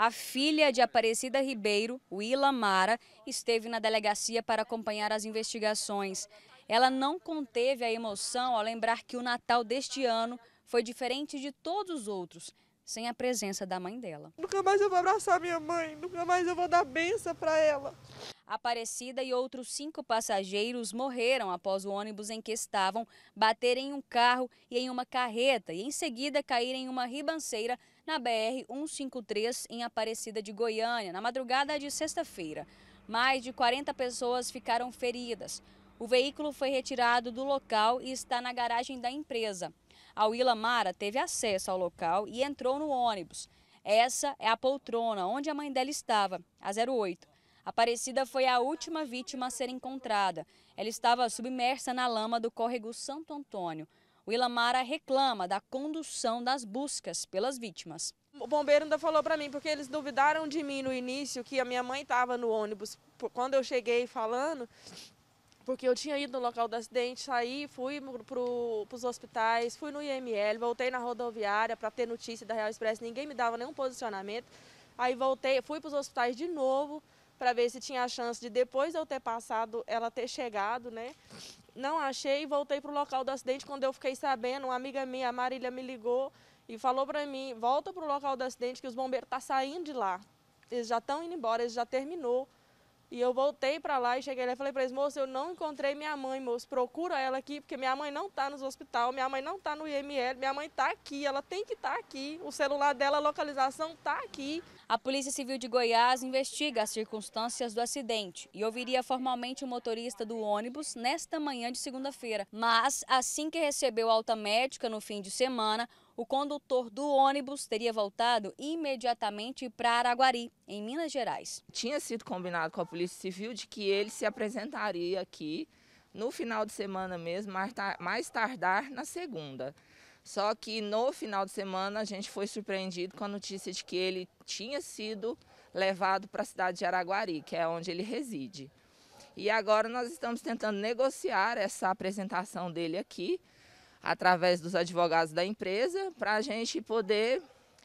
A filha de Aparecida Ribeiro, Willa Mara, esteve na delegacia para acompanhar as investigações. Ela não conteve a emoção ao lembrar que o Natal deste ano foi diferente de todos os outros, sem a presença da mãe dela. Nunca mais eu vou abraçar minha mãe, nunca mais eu vou dar benção para ela. Aparecida e outros cinco passageiros morreram após o ônibus em que estavam bater em um carro e em uma carreta e em seguida cair em uma ribanceira na BR-153 em Aparecida de Goiânia, na madrugada de sexta-feira. Mais de 40 pessoas ficaram feridas. O veículo foi retirado do local e está na garagem da empresa. A Willa Mara teve acesso ao local e entrou no ônibus. Essa é a poltrona onde a mãe dela estava, a 08. Aparecida foi a última vítima a ser encontrada. Ela estava submersa na lama do córrego Santo Antônio. O Ilamara reclama da condução das buscas pelas vítimas. O bombeiro ainda falou para mim, porque eles duvidaram de mim no início, que a minha mãe estava no ônibus. Quando eu cheguei falando, porque eu tinha ido no local do acidente, saí, fui para os hospitais, fui no IML, voltei na rodoviária para ter notícia da Real Express, ninguém me dava nenhum posicionamento. Aí voltei, fui para os hospitais de novo, para ver se tinha a chance de depois de eu ter passado, ela ter chegado, né? Não achei e voltei para o local do acidente. Quando eu fiquei sabendo, uma amiga minha, a Marília, me ligou e falou para mim, volta para o local do acidente que os bombeiros estão tá saindo de lá. Eles já estão indo embora, eles já terminou. E eu voltei para lá e cheguei lá e falei para eles, moço, eu não encontrei minha mãe, moço, procura ela aqui, porque minha mãe não está nos hospital, minha mãe não está no IML, minha mãe está aqui, ela tem que estar tá aqui, o celular dela, a localização está aqui. A Polícia Civil de Goiás investiga as circunstâncias do acidente e ouviria formalmente o motorista do ônibus nesta manhã de segunda-feira. Mas, assim que recebeu alta médica no fim de semana, o condutor do ônibus teria voltado imediatamente para Araguari, em Minas Gerais. Tinha sido combinado com a Polícia Civil de que ele se apresentaria aqui no final de semana mesmo, mais tardar na segunda. Só que no final de semana a gente foi surpreendido com a notícia de que ele tinha sido levado para a cidade de Araguari, que é onde ele reside. E agora nós estamos tentando negociar essa apresentação dele aqui através dos advogados da empresa, para a gente poder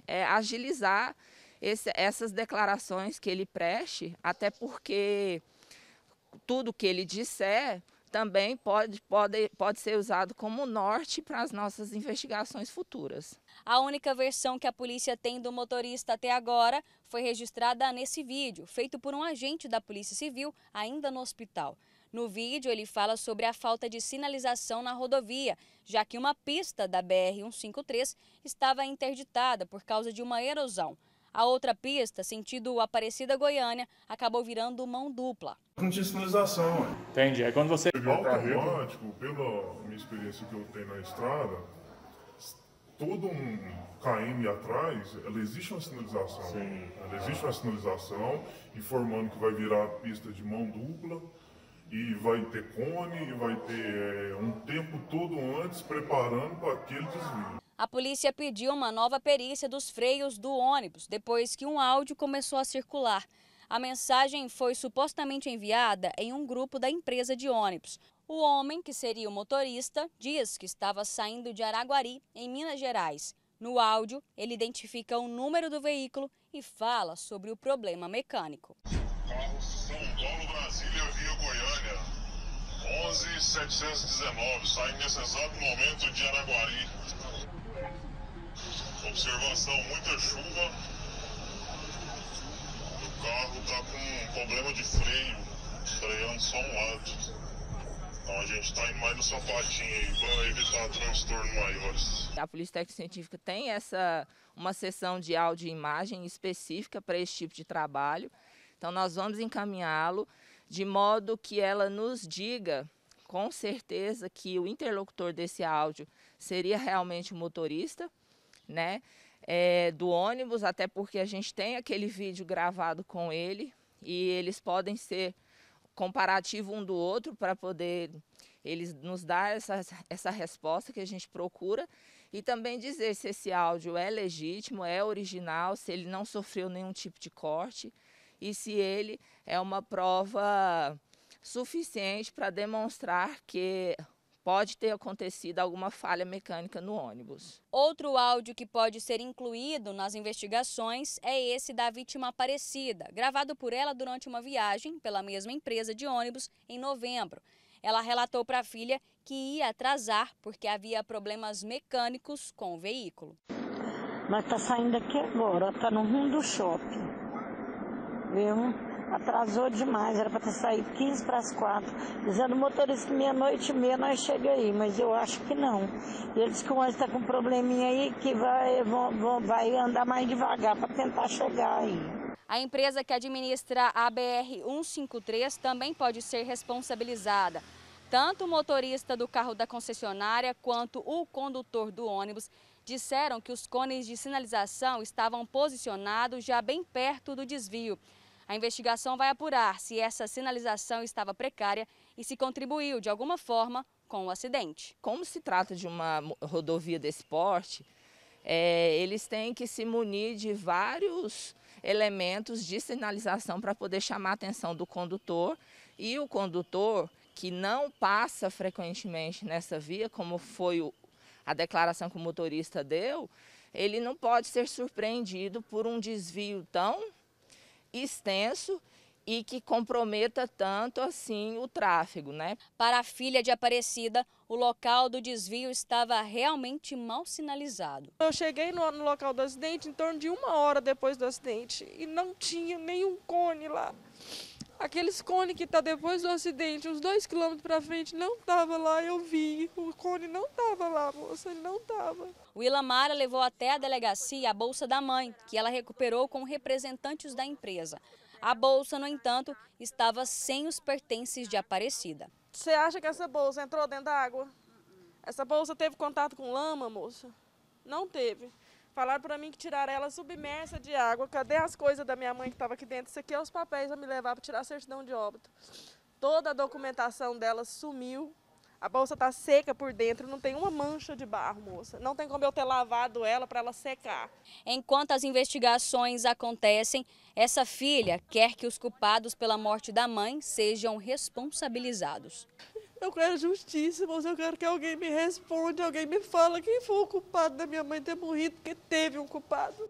é, agilizar esse, essas declarações que ele preste, até porque tudo que ele disser também pode, pode, pode ser usado como norte para as nossas investigações futuras. A única versão que a polícia tem do motorista até agora foi registrada nesse vídeo, feito por um agente da Polícia Civil, ainda no hospital. No vídeo, ele fala sobre a falta de sinalização na rodovia, já que uma pista da BR-153 estava interditada por causa de uma erosão. A outra pista, sentido Aparecida Goiânia, acabou virando mão dupla. Não tinha sinalização. Entendi. É quando você. Automático, pela minha experiência que eu tenho na estrada, todo um KM atrás, ela existe uma sinalização. Sim. Ela existe uma sinalização informando que vai virar pista de mão dupla e vai ter cone e vai ter é, um tempo todo antes preparando para aquele desvio. A polícia pediu uma nova perícia dos freios do ônibus depois que um áudio começou a circular. A mensagem foi supostamente enviada em um grupo da empresa de ônibus. O homem, que seria o motorista, diz que estava saindo de Araguari, em Minas Gerais. No áudio, ele identifica o número do veículo e fala sobre o problema mecânico. Carro São Paulo, Brasília, via Goiânia. 11719, saindo nesse exato momento de Araguari. Observação, muita chuva. O carro está com problema de freio, freando só um lado. Então a gente está indo mais no sapatinho aí para evitar transtornos maiores. A Polícia Técnica Científica tem essa uma sessão de áudio e imagem específica para esse tipo de trabalho. Então, nós vamos encaminhá-lo de modo que ela nos diga com certeza que o interlocutor desse áudio seria realmente o motorista, né? É, do ônibus, até porque a gente tem aquele vídeo gravado com ele e eles podem ser comparativo um do outro para poder eles nos dar essa, essa resposta que a gente procura e também dizer se esse áudio é legítimo, é original, se ele não sofreu nenhum tipo de corte e se ele é uma prova suficiente para demonstrar que pode ter acontecido alguma falha mecânica no ônibus. Outro áudio que pode ser incluído nas investigações é esse da vítima Aparecida, gravado por ela durante uma viagem pela mesma empresa de ônibus em novembro. Ela relatou para a filha que ia atrasar porque havia problemas mecânicos com o veículo. Mas está saindo aqui agora, está no rumo do shopping. Viu? Atrasou demais, era para ter saído 15 para as 4. Dizendo o motorista meia-noite e meia nós chega aí, mas eu acho que não. E ele disse que o ônibus está com um probleminha aí que vai, vão, vai andar mais devagar para tentar chegar aí. A empresa que administra a BR-153 também pode ser responsabilizada. Tanto o motorista do carro da concessionária quanto o condutor do ônibus disseram que os cones de sinalização estavam posicionados já bem perto do desvio. A investigação vai apurar se essa sinalização estava precária e se contribuiu de alguma forma com o acidente. Como se trata de uma rodovia desse porte, é, eles têm que se munir de vários elementos de sinalização para poder chamar a atenção do condutor e o condutor que não passa frequentemente nessa via, como foi o, a declaração que o motorista deu, ele não pode ser surpreendido por um desvio tão extenso e que comprometa tanto assim o tráfego, né? Para a filha de Aparecida, o local do desvio estava realmente mal sinalizado. Eu cheguei no, no local do acidente em torno de uma hora depois do acidente e não tinha nenhum cone lá. Aqueles cones que está depois do acidente, uns dois quilômetros para frente, não estava lá, eu vi. O cone não estava lá, moça, ele não estava. O Ilamara levou até a delegacia a bolsa da mãe, que ela recuperou com representantes da empresa. A bolsa, no entanto, estava sem os pertences de Aparecida. Você acha que essa bolsa entrou dentro da água? Essa bolsa teve contato com lama, moça? Não teve. Falaram para mim que tiraram ela submersa de água. Cadê as coisas da minha mãe que estava aqui dentro? Isso aqui é os papéis para me levar para tirar a certidão de óbito. Toda a documentação dela sumiu. A bolsa está seca por dentro, não tem uma mancha de barro, moça. Não tem como eu ter lavado ela para ela secar. Enquanto as investigações acontecem, essa filha quer que os culpados pela morte da mãe sejam responsabilizados. Eu quero justiça, mas eu quero que alguém me responda, alguém me fala quem foi o culpado da minha mãe ter morrido, porque teve um culpado.